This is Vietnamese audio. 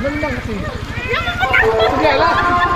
Nendang ke sini. Biarlah.